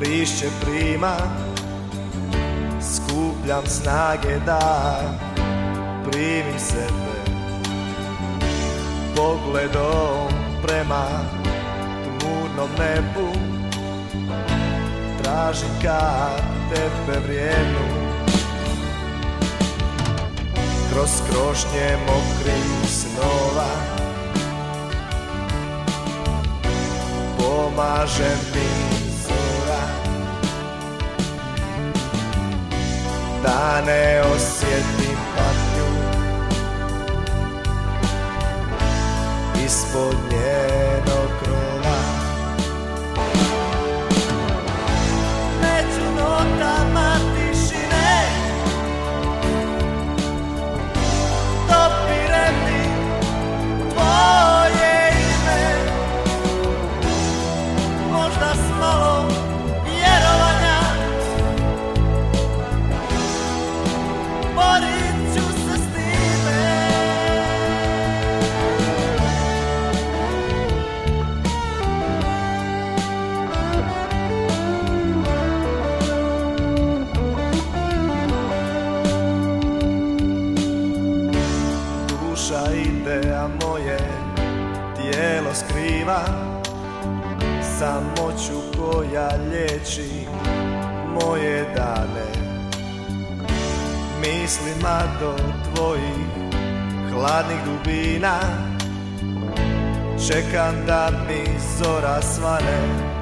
biće prima. Skupljam snage da primim sebe. Pogledom prema tmurnom nebu Tražim kad tebe vrijenu. Kroz krošnje mokrih snova Pomaže mi. Zora Da ne osjetim patnju. Ispod njenog skriva Samoću koja liječi moje dane. Mislima do tvojih hladnih dubina Čekam da mi zora svane